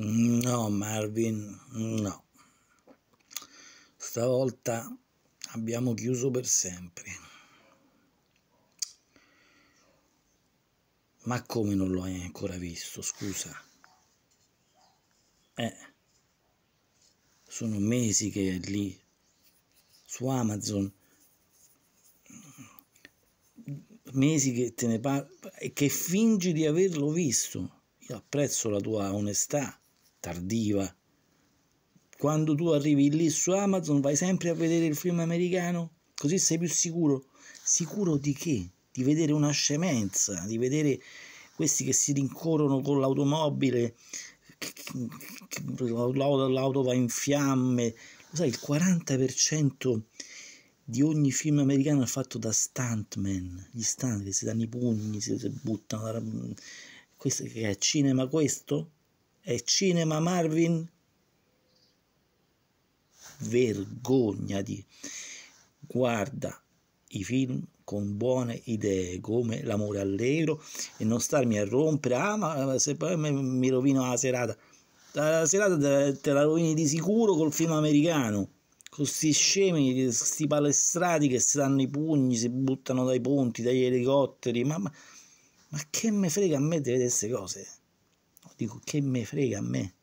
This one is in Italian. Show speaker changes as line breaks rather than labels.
No, Marvin, no. Stavolta abbiamo chiuso per sempre. Ma come non lo hai ancora visto, scusa? Eh, sono mesi che è lì su Amazon, mesi che te ne parlo e che fingi di averlo visto. Io apprezzo la tua onestà tardiva. Quando tu arrivi lì su Amazon vai sempre a vedere il film americano, così sei più sicuro. Sicuro di che? Di vedere una scemenza, di vedere questi che si rincorrono con l'automobile, l'auto va in fiamme. Lo sai, il 40% di ogni film americano è fatto da stuntman, gli stunt che si danno i pugni, si, buttano. Questo che è cinema questo? È cinema Marvin? Vergognati. Guarda i film con buone idee come L'amore allegro e non starmi a rompere, ah ma se poi mi rovino la serata. La serata te la rovini di sicuro col film americano. Con questi scemi, questi palestrati che si danno i pugni, si buttano dai ponti, dagli elicotteri. Ma, ma, ma che me frega a me di vedere queste cose? Dico, che me frega a me?